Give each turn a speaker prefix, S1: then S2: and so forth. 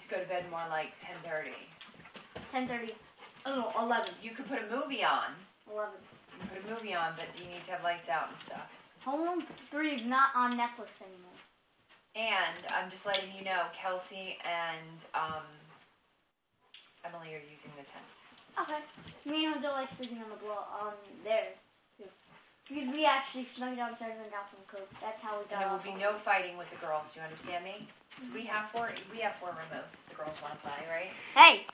S1: need to go to bed more like 10:30.
S2: 10:30. Oh, 11.
S1: You could put a movie on.
S2: 11.
S1: You can put a movie on, but you need to have lights out and stuff.
S2: Home Alone 3 is not on Netflix anymore.
S1: And I'm just letting you know, Kelsey and um, Emily are using the tent.
S2: Okay. Me and Jose like sleeping on the blow on. Because we actually snuck downstairs and got some coke. That's how we
S1: And
S2: got
S1: there will be no fighting with the girls. Do you understand me? We mm-hmm. have four. We have four remotes. If the girls want to play, right?
S2: Hey,